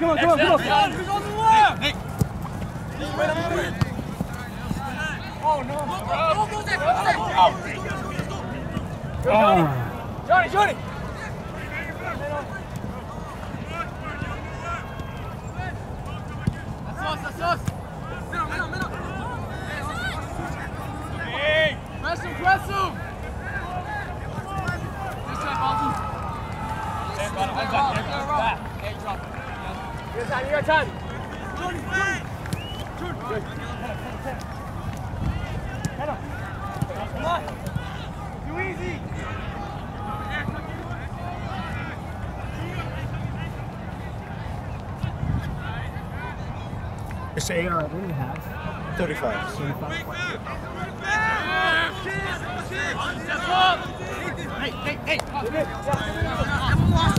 come on, come on, come on. Come on, come on. Nick, Nick. Oh, no. Go, go, go, go, go, go. Oh. Oh. It's AR, what do you have? 35. 35. Hey, hey, hey!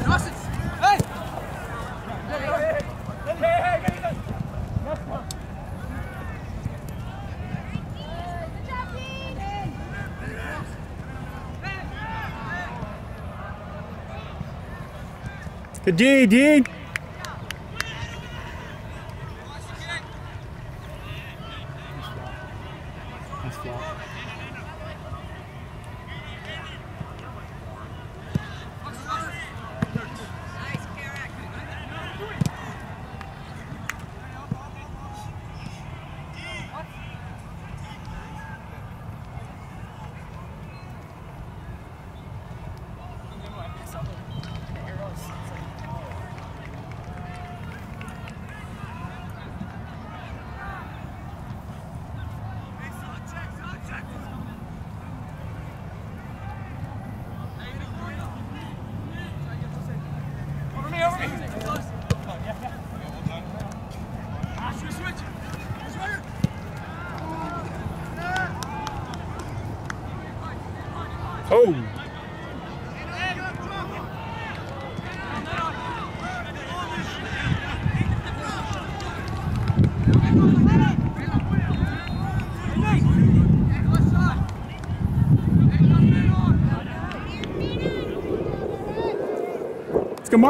Good D, Dean.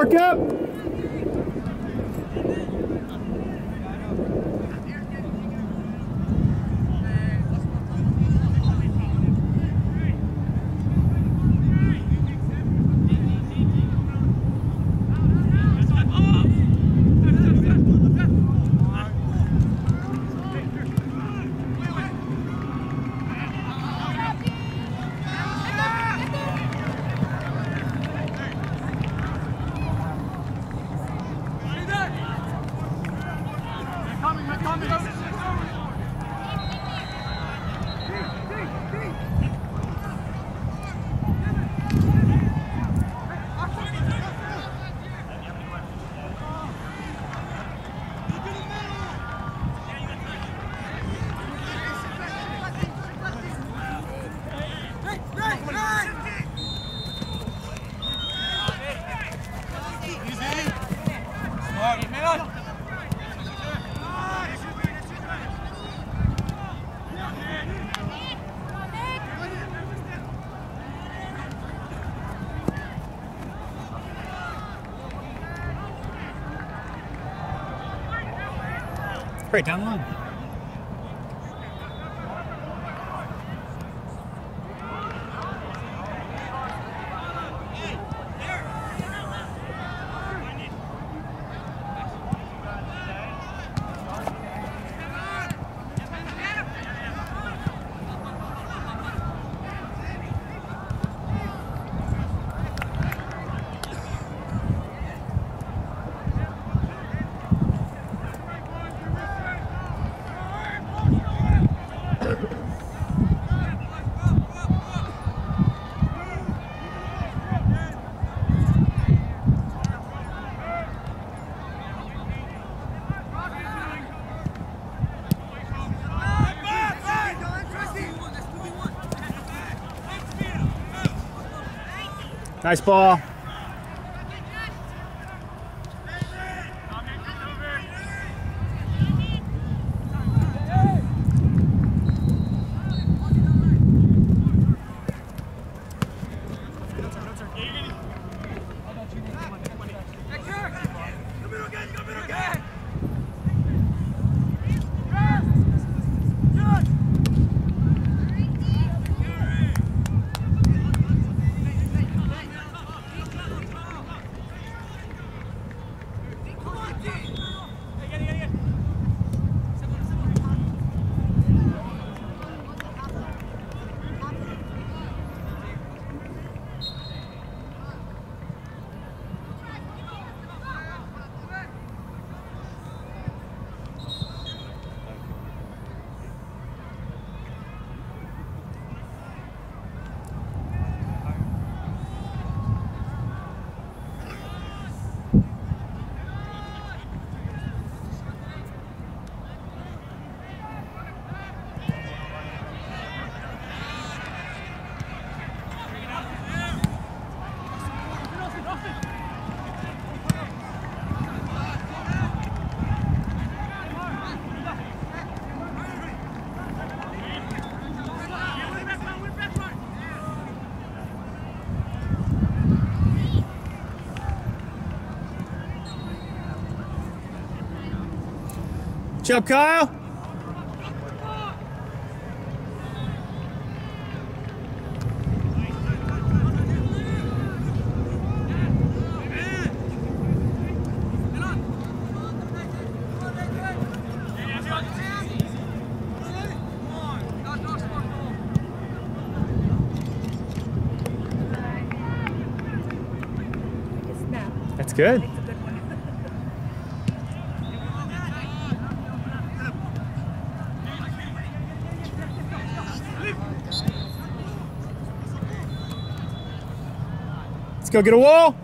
Let's Right down the line. Nice ball. Good job, Kyle. That's good. Let's go get a wall.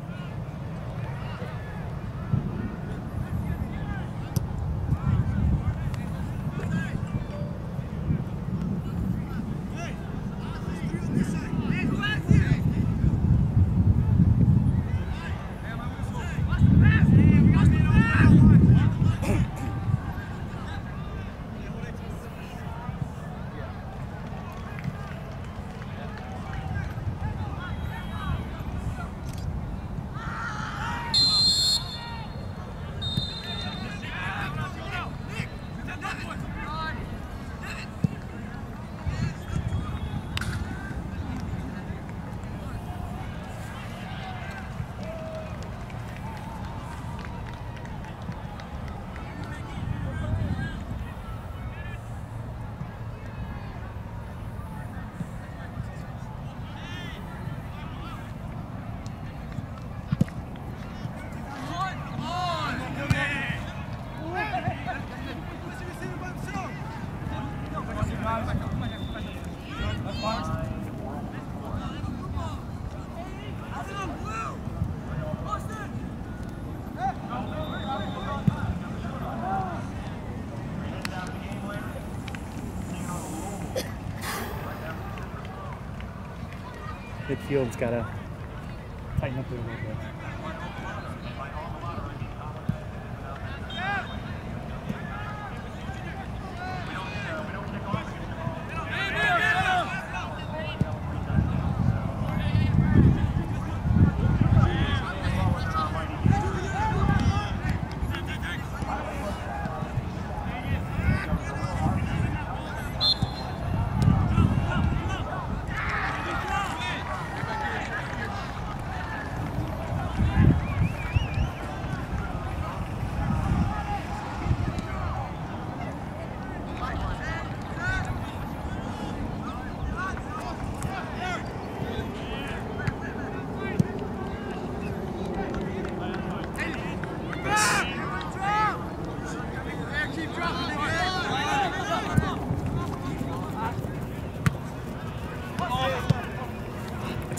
Midfield's got to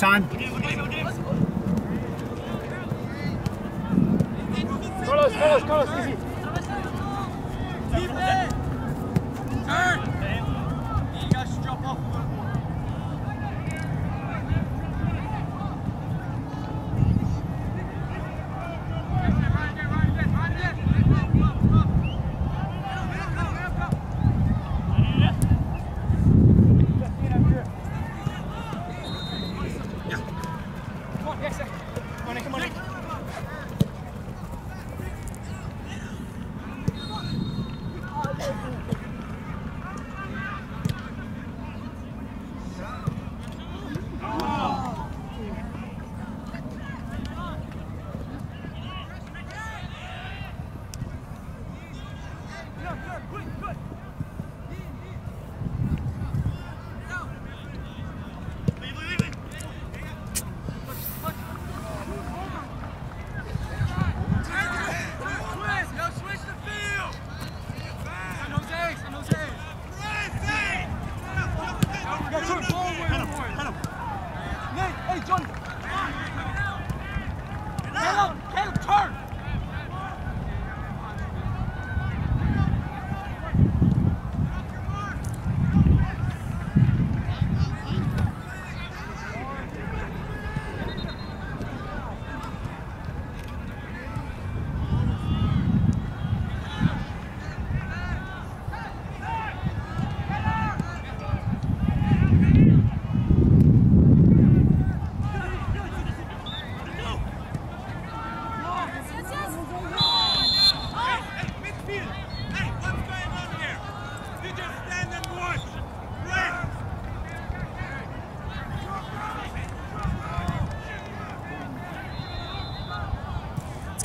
time.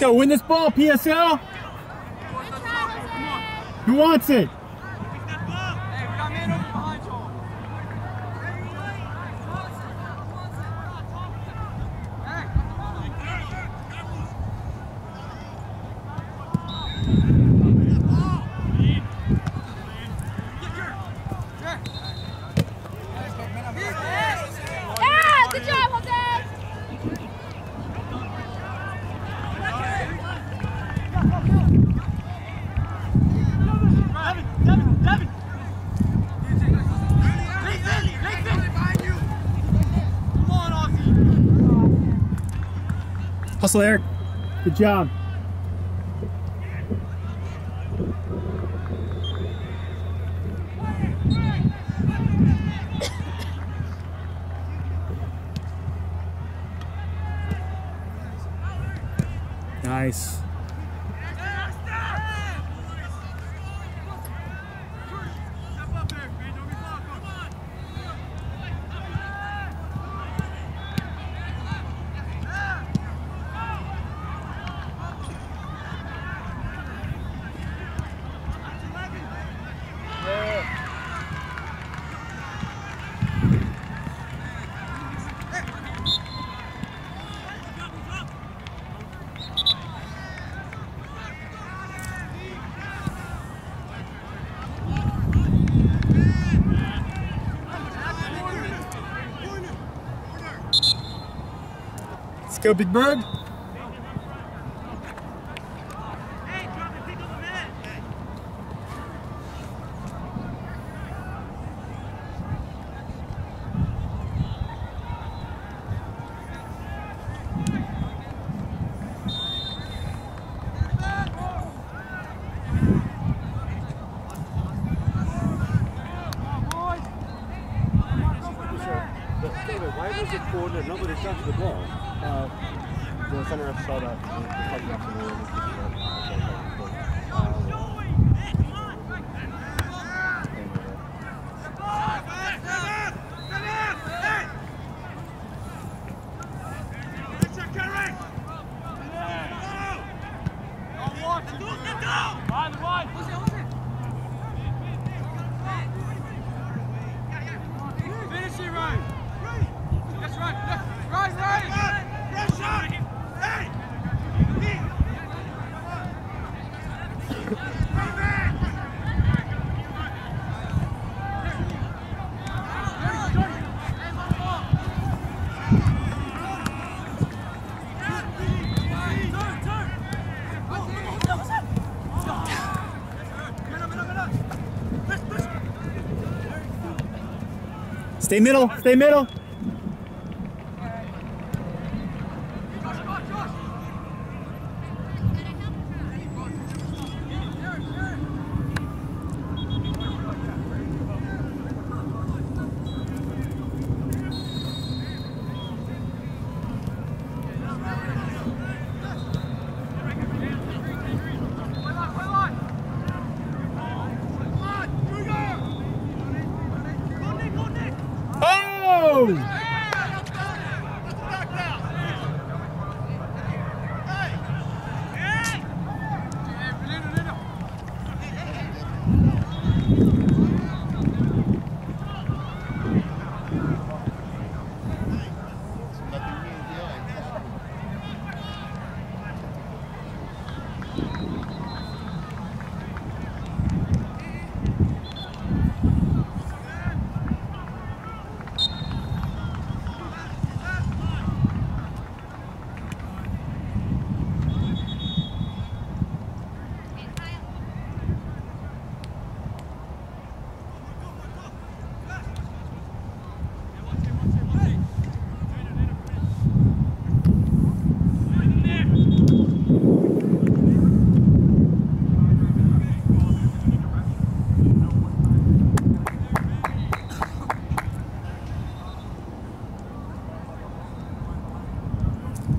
go. Win this ball, PSL. Who wants it? Hustle, Eric. Good job. Go Big Bird. Stay middle. Stay middle. Oh!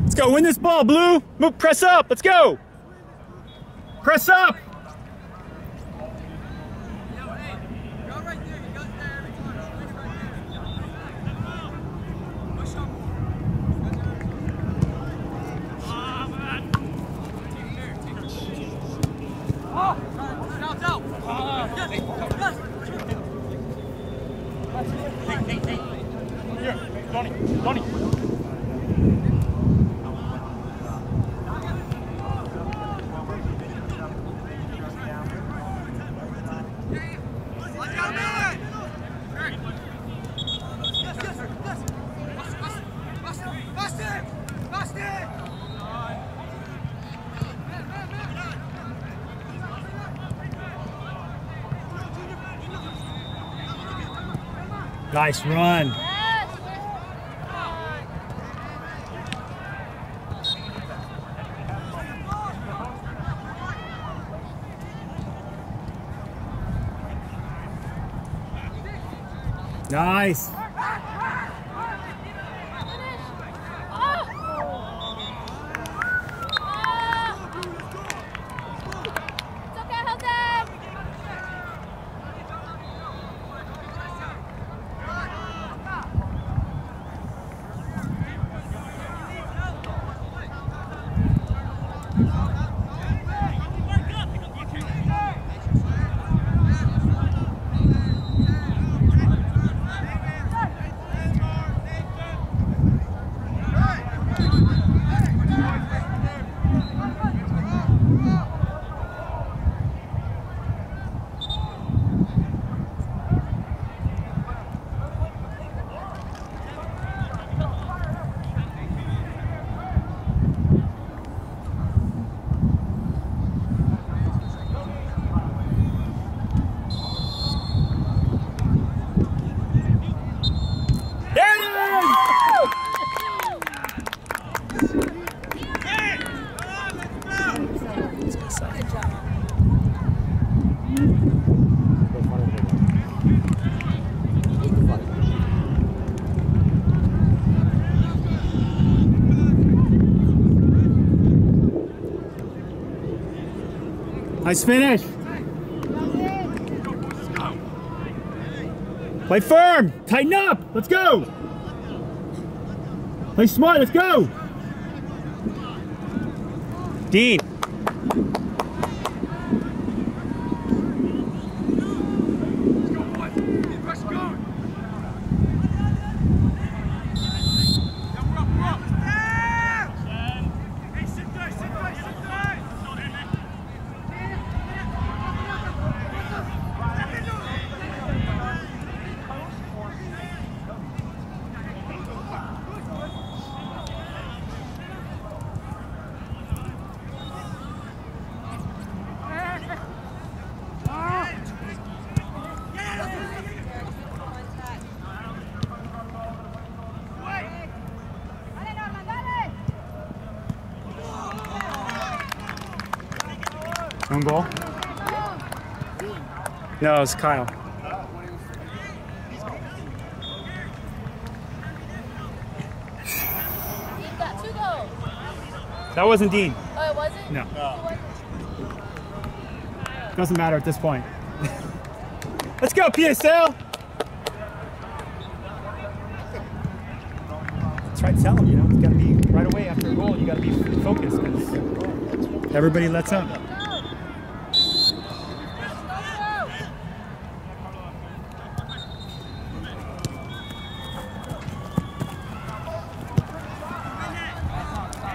Let's go. Win this ball, Blue. Move. Press up. Let's go. Press up. Nice run. Nice. Nice finish. Play firm. Tighten up. Let's go. Play smart. Let's go. Dean. Goal? No, it's Kyle. He got two goals. That wasn't Dean. Oh, it wasn't? No. Who? Doesn't matter at this point. Let's go, PSL! Try to tell him, you know, it's got to be right away after a goal, you got to be focused because everybody lets up.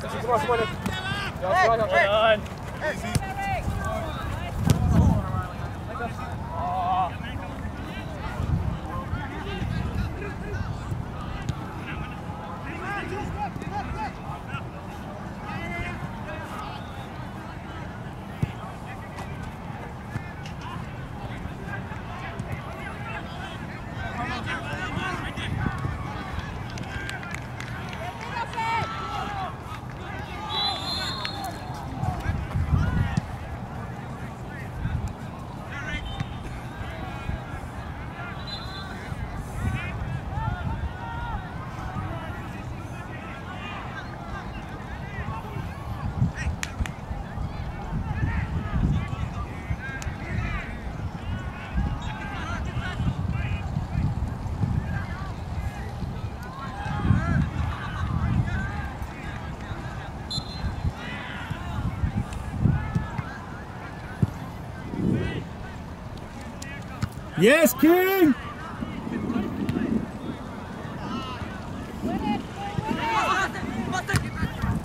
Come on, come on. Come on, come on. Easy. Oh. Yes, King!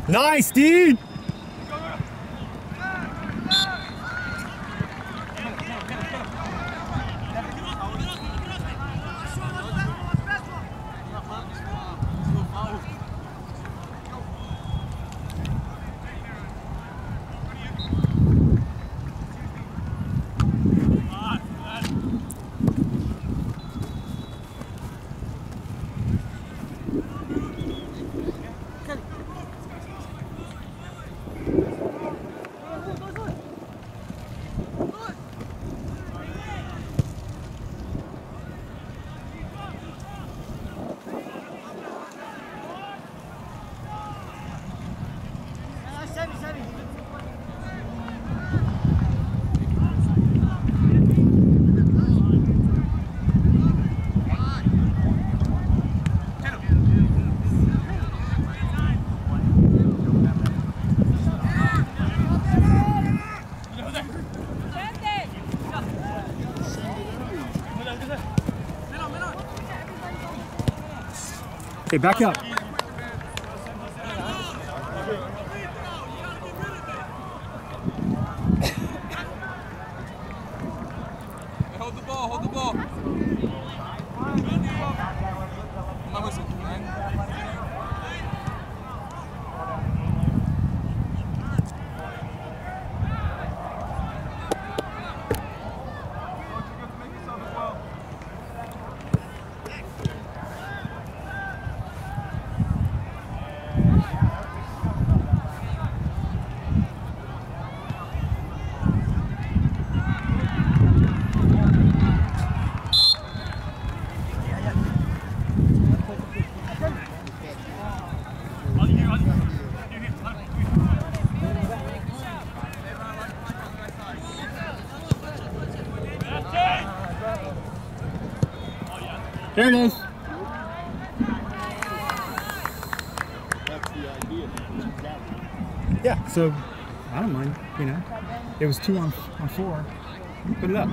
Nice, dude! Okay, back up. Yeah, so I don't mind, you know. It was two on, on four. Put it up.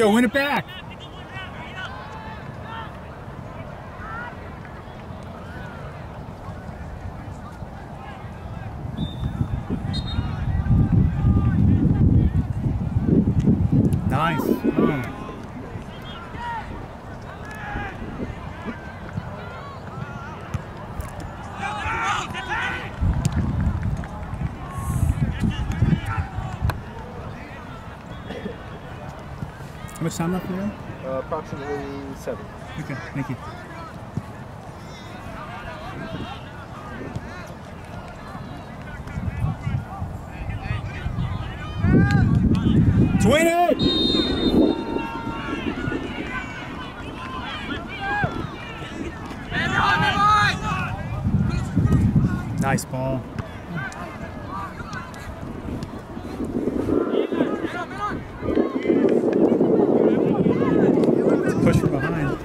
Go, win it back. Nice. Oh. How much time left in? Uh, approximately seven. Okay, thank you. Twin it! Nice ball. Push from behind.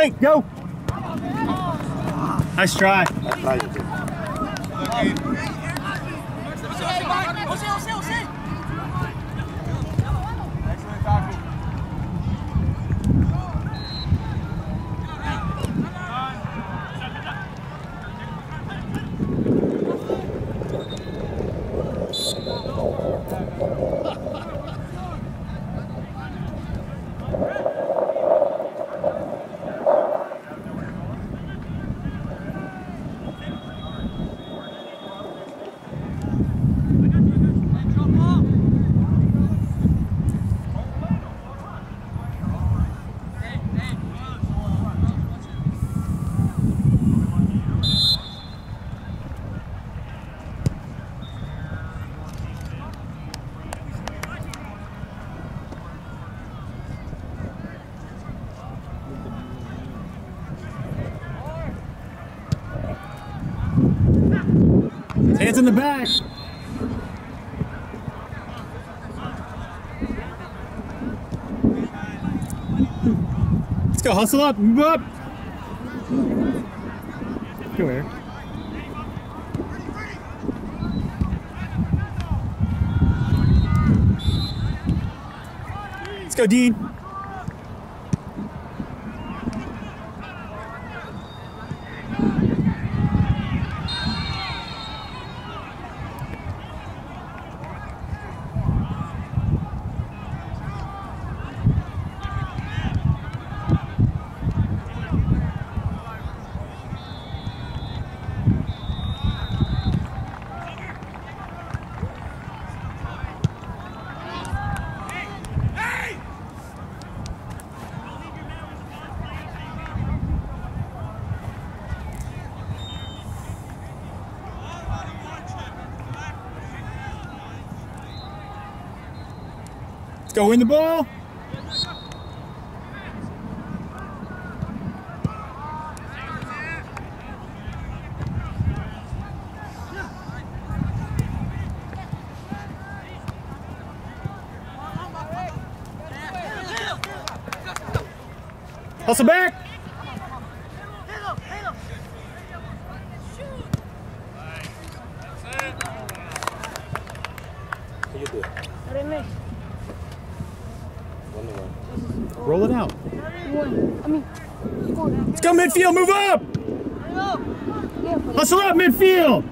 Plate, go! Nice try. In the back. Let's go, hustle up, move up. Go here. Let's go, Dean. Go win the ball. Hustle back. How you do? One to one. Roll it out. One. I mean, score. Let's go midfield. Move up. Hustle up midfield.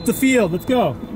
Up the field. Let's go.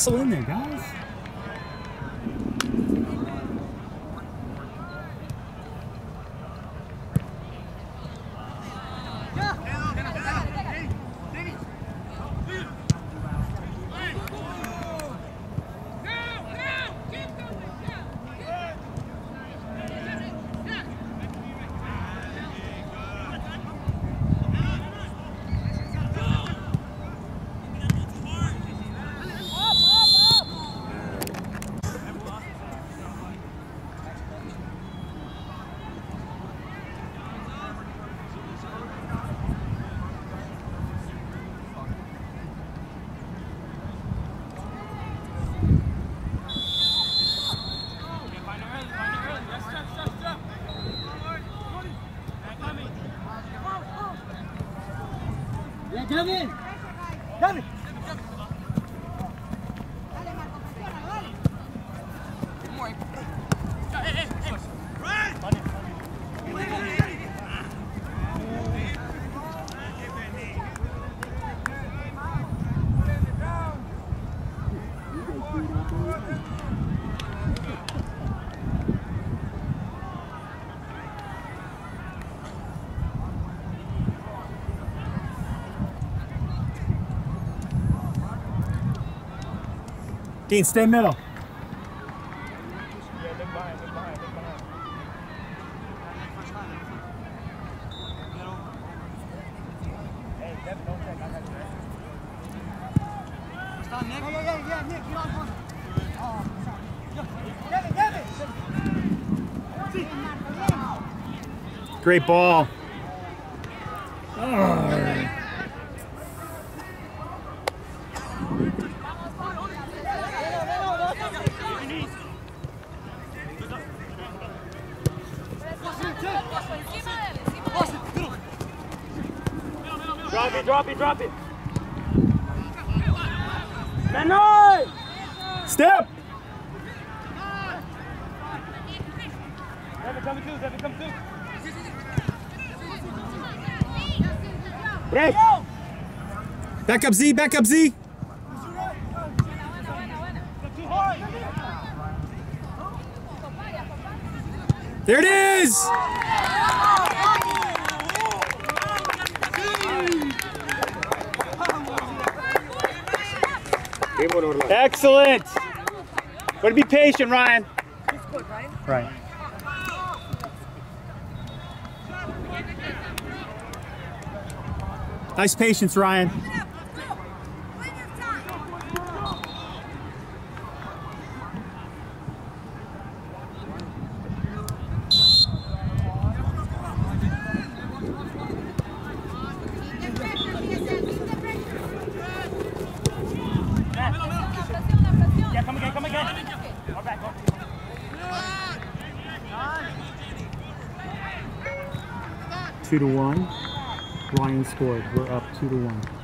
Hustle in there, guys. 아멘. Dean, stay middle. Great ball. Oh. Drop it, drop it, drop it. Menor! Step. Devin, come through, Devin, come through. Break! Back up, Z. Back up, Z. There it is. Excellent. To be patient, Ryan. Right. Nice patience, Ryan. Two to one. Ryan scored. We're up two to one.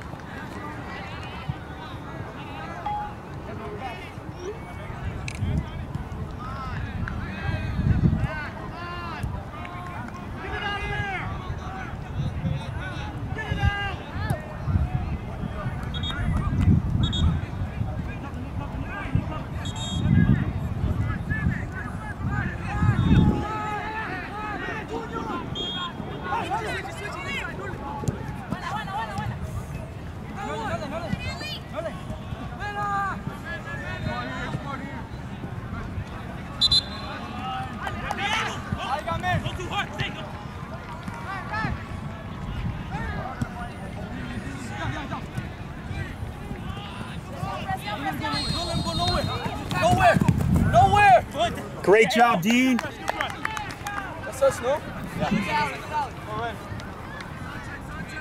Great job, Dean. That's us, no?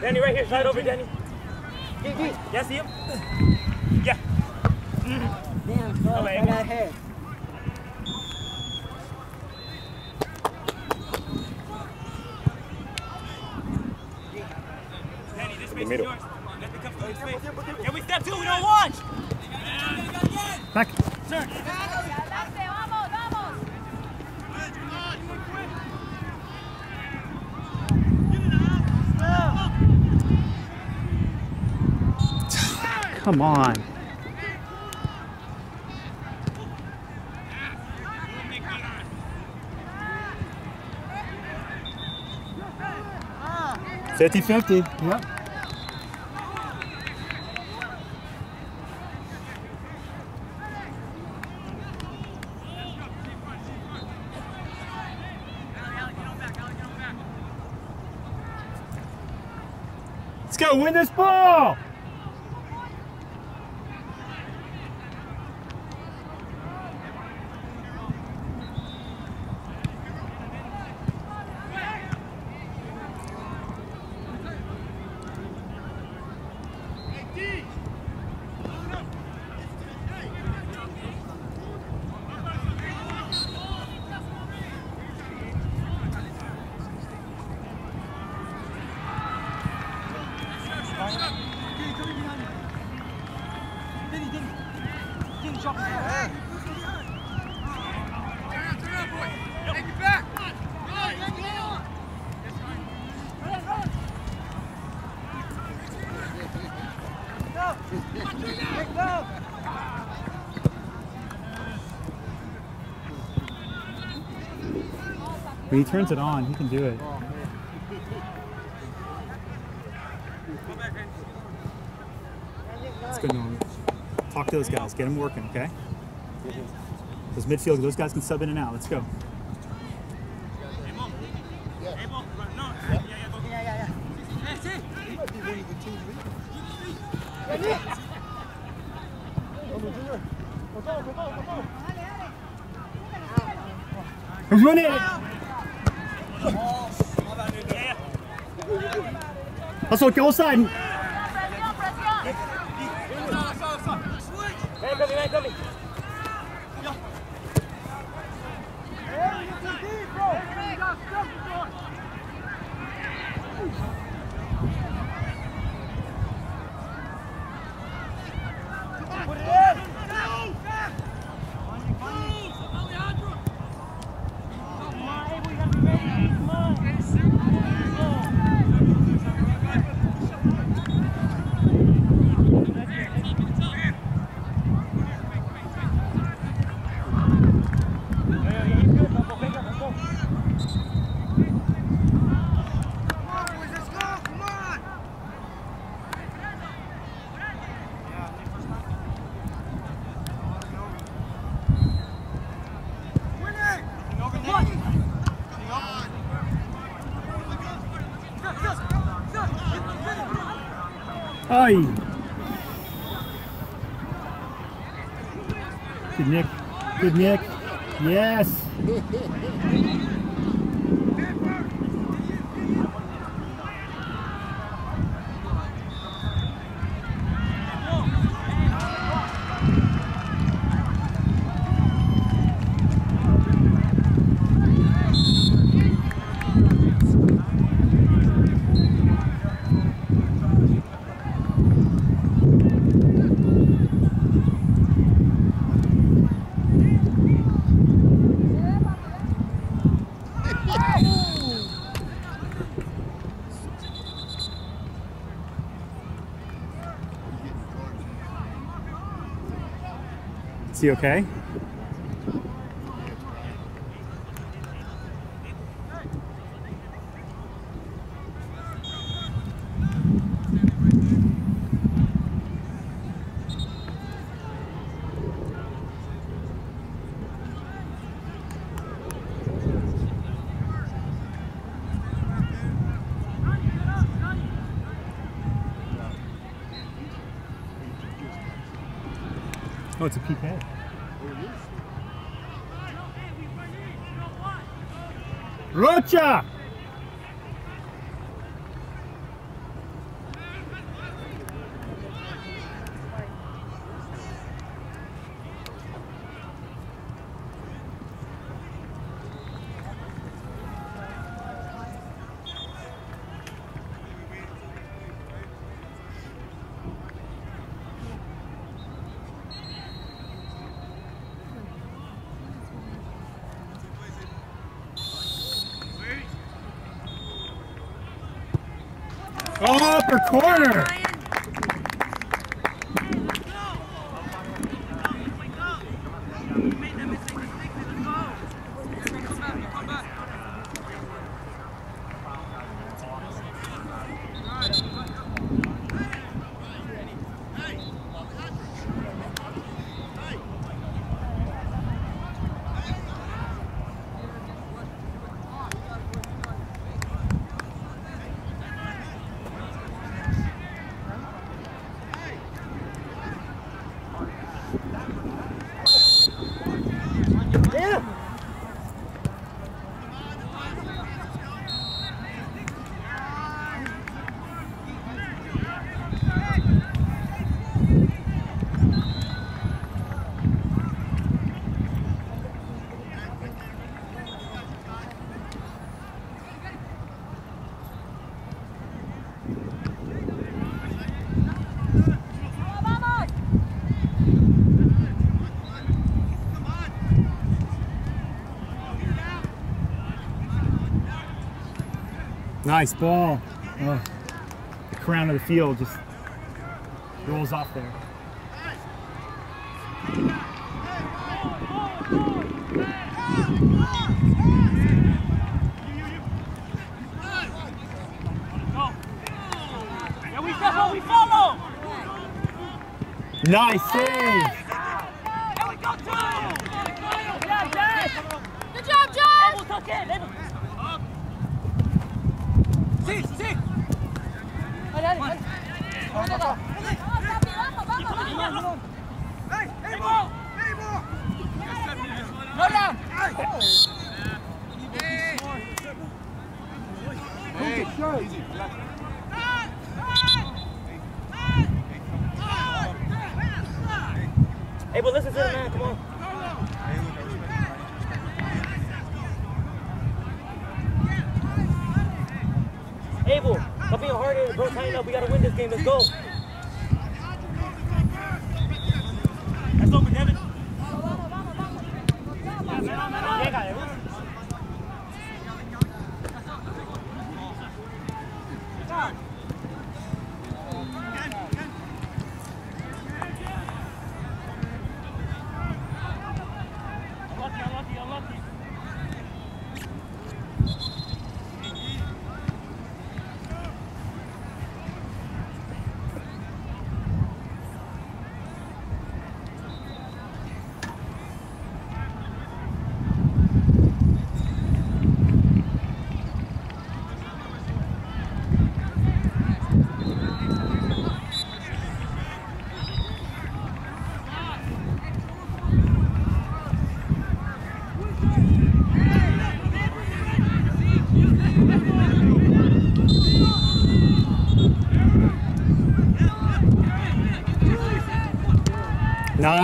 Danny, right here. Slide over, Danny. Yeah, see him? Yeah. Damn, fuck, Okay, I got ahead. Danny, this the space is middle. yours. Let the cup go to space. Can we step two? We don't watch. Back. Adelante, vamos, vamos. Come on. Fifty fifty. Yep. Let's go win this ball. He turns it on, he can do it. Talk to those guys. Get them working, okay? Those midfield, those guys can sub in and out. Let's go. Hustle, go side. Ay. Good Nick. Good Nick. Yes. Is he okay? Oh, it's a PK. Rocha! Oh, upper corner! Nice ball. Oh, the crown of the field just rolls off there. Nice save! And we go two! Yeah, Dad! Good job, Josh! Abel, tuck in, Abel. Sí, sí. Vamos, papi, vamos, vamos, vamos. Abel! No down! Abel, listen to man, come on. Abel, stop being hard-headed, bro. Tighten up. We gotta win this game. Let's go. That's over, Devin.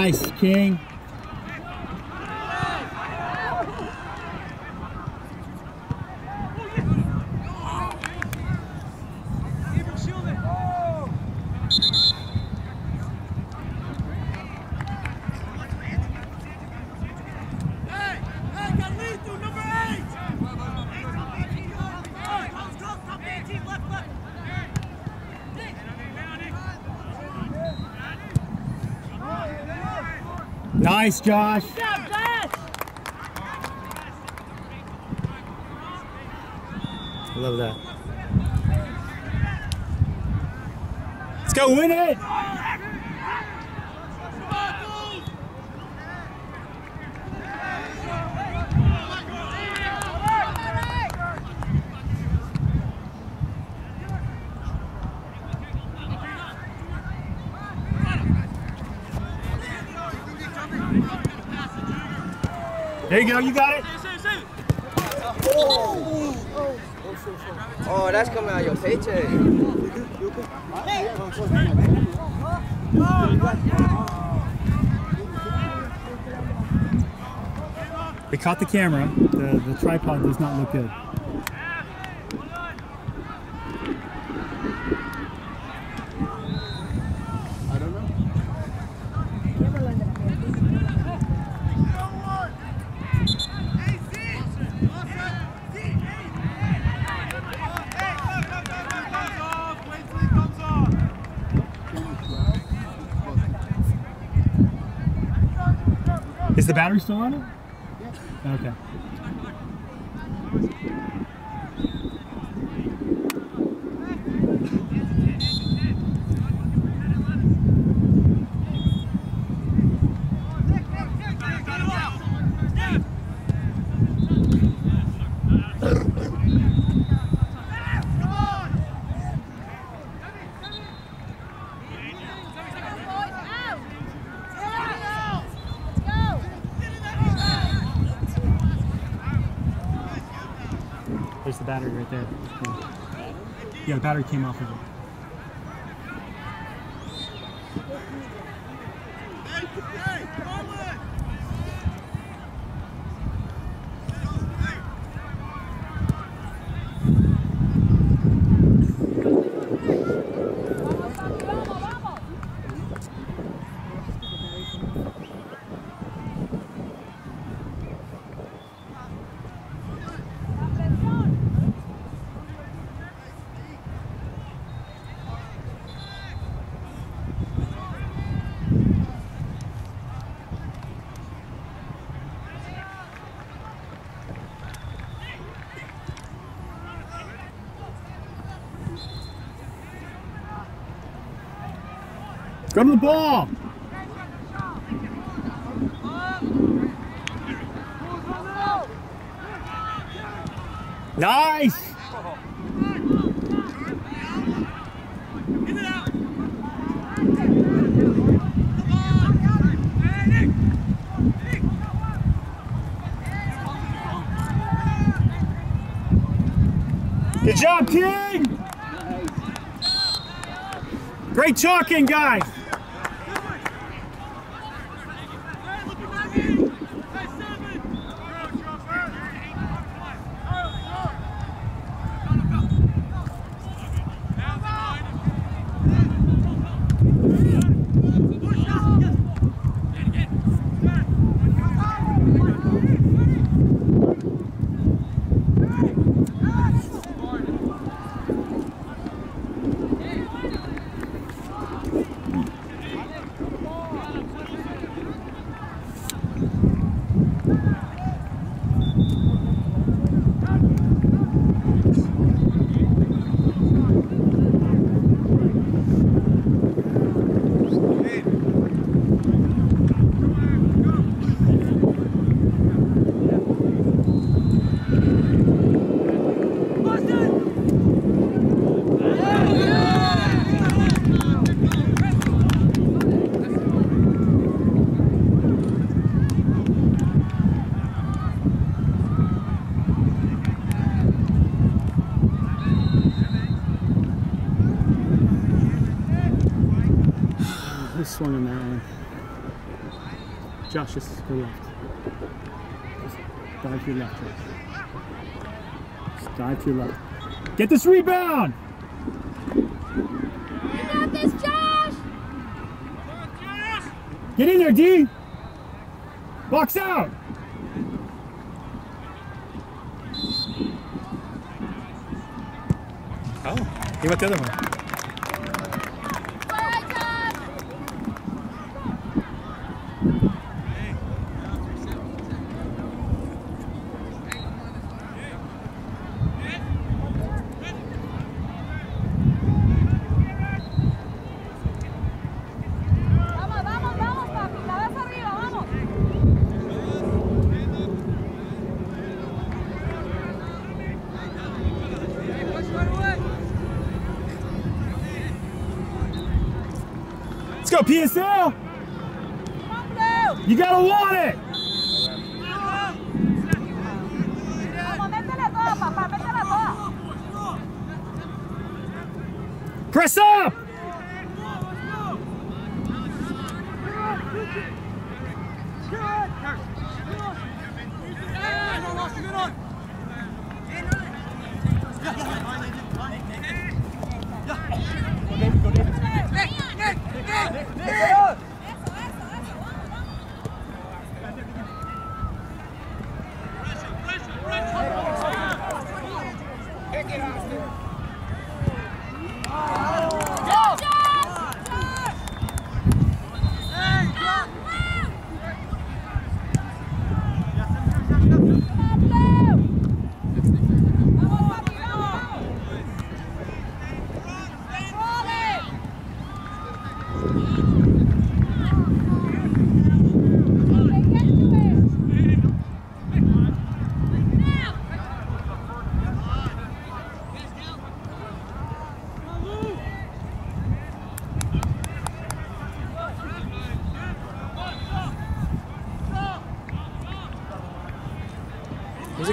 Nice, King. Nice, Josh. Good job, Josh. I love that. Let's go win it. There you go, you got it. Oh, that's coming out of your paycheck. They caught the camera. The, the tripod does not look good. Battery still on it? Yeah. Okay. There's the battery right there. Yeah, yeah the battery came off of it. To the ball. Nice. Good job, team. Great talking, guys. Who swung on that one? Josh, just go left. Just dive to your left. Josh. Just dive to your left. Get this rebound! You got this, Josh. Get in there, D! Box out! Oh, he went the other one. PSL. You gotta want it.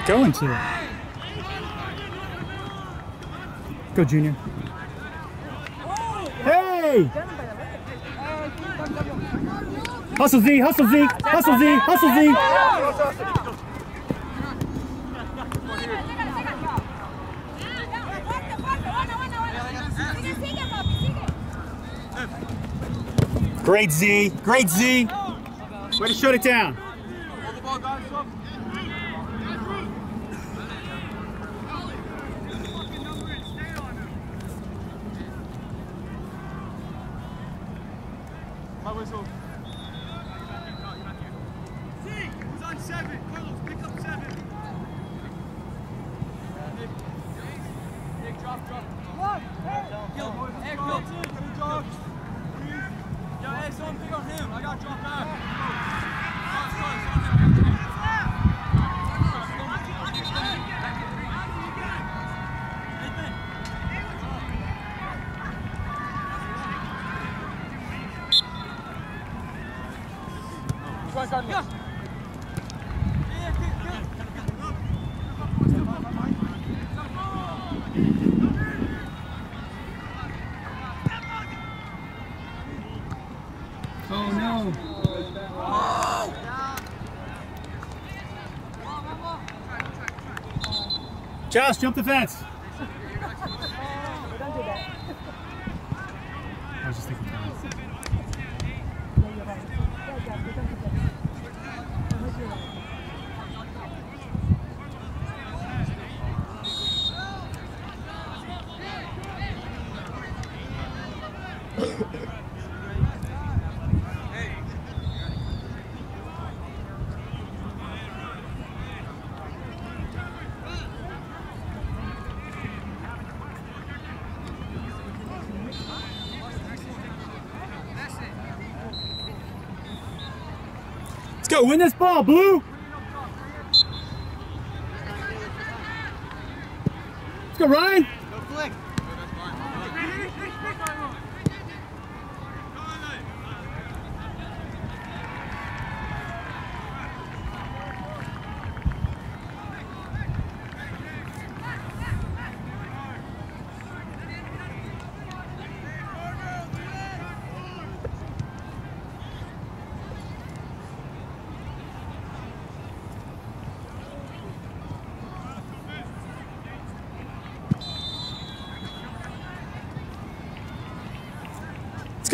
Going to? Go, Junior. Hey! Hustle Z, hustle Z, hustle Z, hustle Z. Great Z, great Z. Way to shut it down. Hold the ball, guys. Stop. My whistle. See, who's on seven? Carlos, pick up seven. Nick, Nick, drop, drop. What? Gil, hey, Gil, good job. Yeah, hey, someone pick on him. I got drop back. Cross, cross, on him. Nathan. Go, go, go. Oh no. Josh, jump the fence. I was just thinking. Let's go, win this ball, Blue. Let's go, Ryan.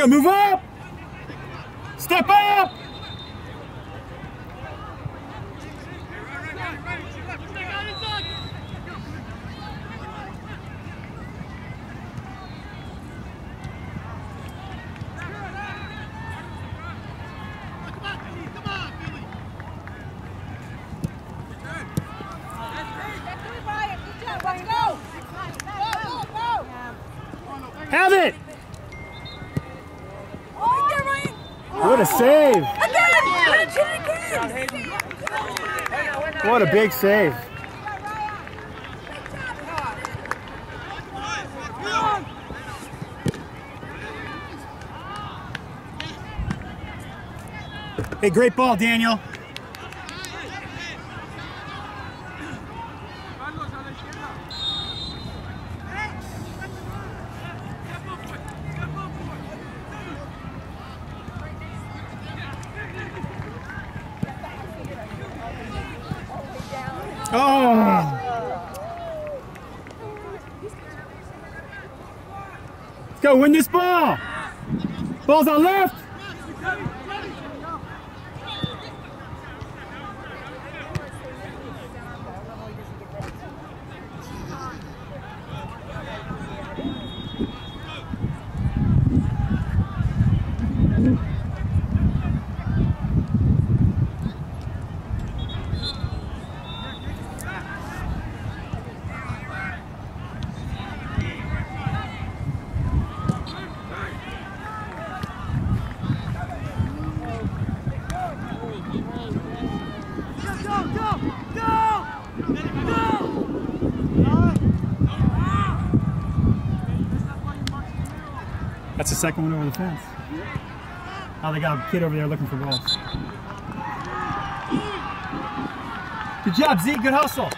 Let's go, move up. Step up. what a big save. Hey, great ball, Daniel. Win this ball! Ball's on left! The second one over the fence. Oh, they got a kid over there looking for balls. Good job, Z. Good hustle.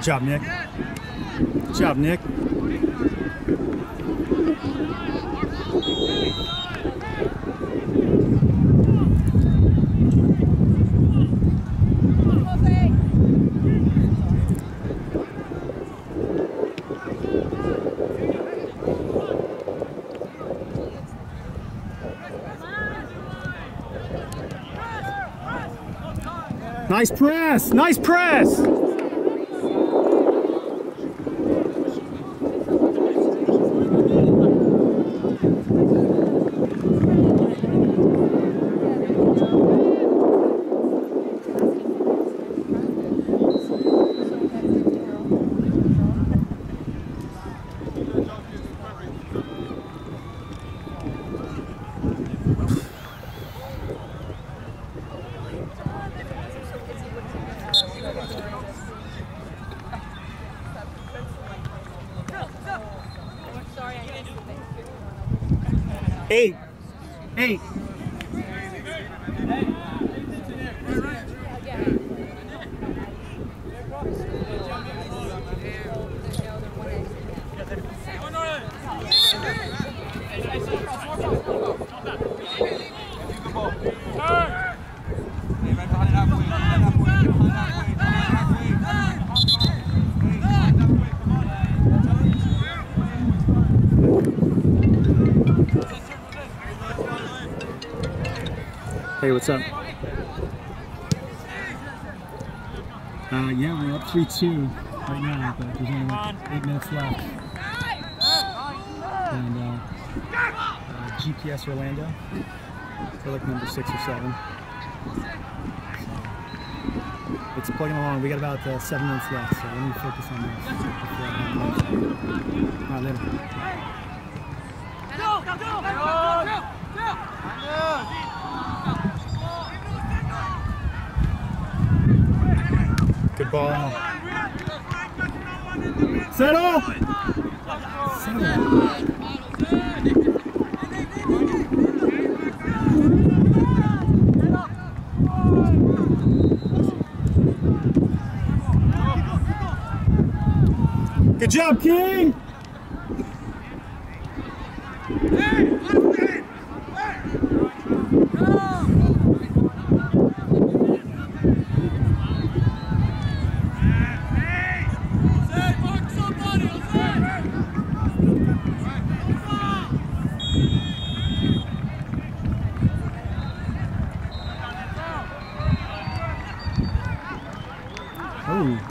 Good job, Nick. Good job, Nick. Nice press. Nice press. Eight. Eight. Hey, what's up? Uh, yeah, we're up 3-2 right now, but there's only like eight minutes left. And uh, uh, GPS Orlando, they're like number six or seven. So, it's plugging along. We got about uh, seven minutes left, so let me focus on this. before I have. All right, later. Good ball. Settle! Good job, King! Oh.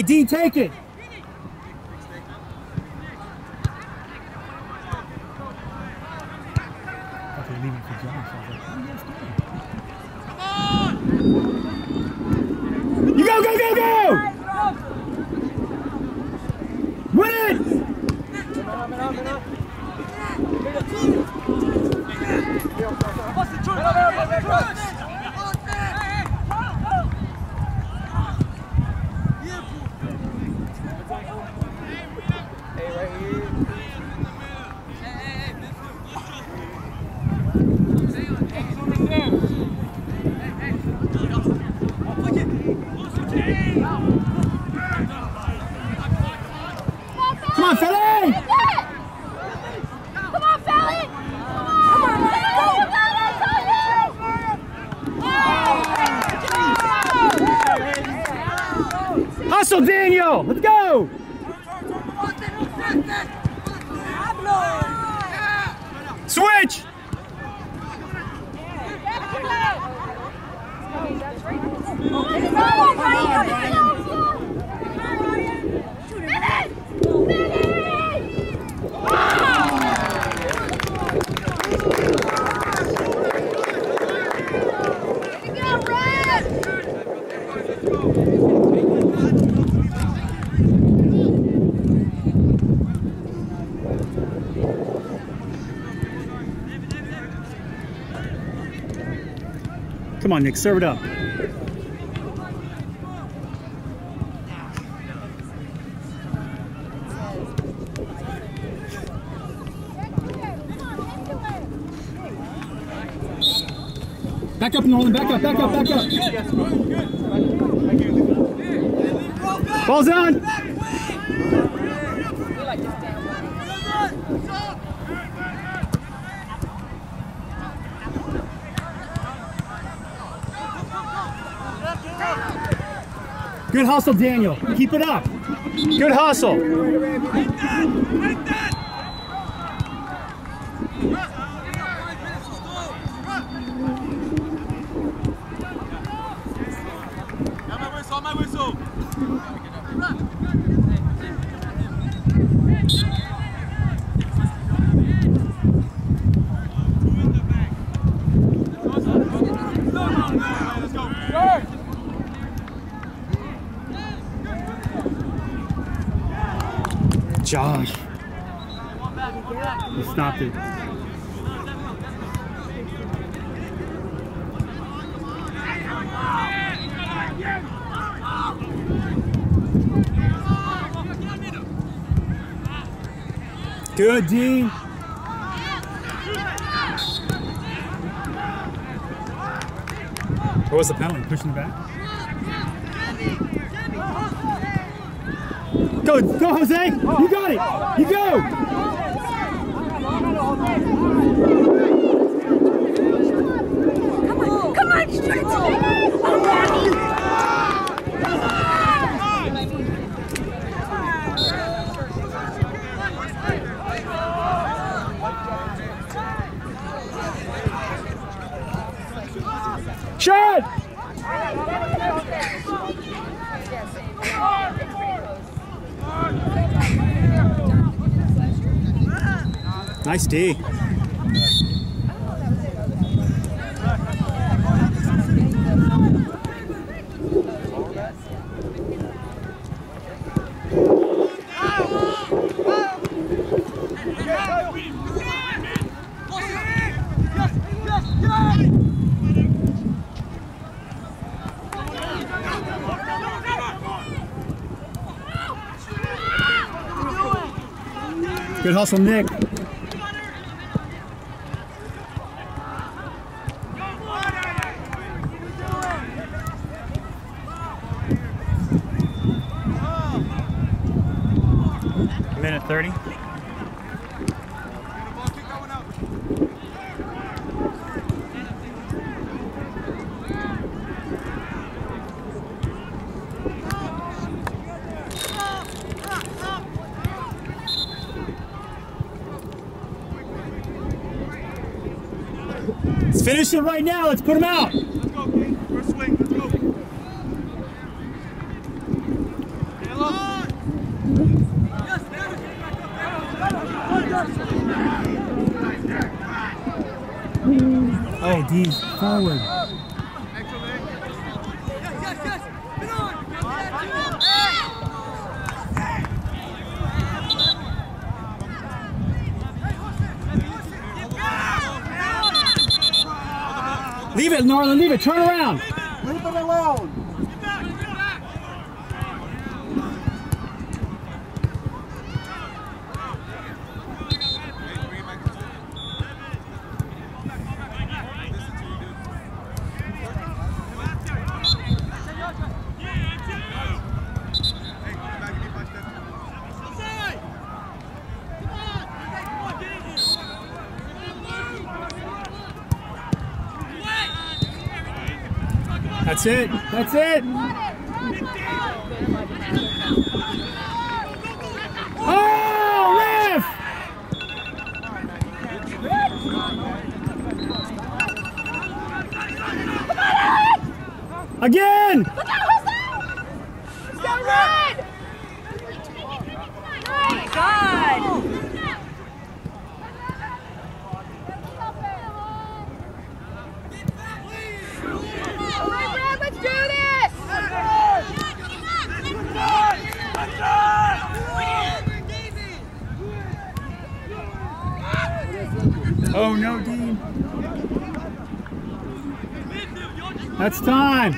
Dean, take it. thought they were leaving for Josh. I was oh, yes, You go, go, go, go! Win it Philly! Come on, Felly! Come on, Felly! You got it, Hustle, Daniel! Let's go! Switch! Come on, Nick, serve it up. Back up, Nolan, back up, back up, back up. Ball's on! Good hustle, Daniel. Keep it up. Good hustle. Let's go. Josh. He stopped it. Good, Dean. What was the penalty? Pushing back? Go, go, Jose! You got it! You go! Nice D. Good hustle, Nick. Finish him right now. Let's put him out. Let's go, King. First swing. Let's go. Oh, D's forward. That's it. That's it. Oh, ref! Again! Look out, Jose! Let's go, Red! Nice. God! All right, Red, let's do this! Oh, no, Dean. That's time.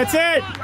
That's it.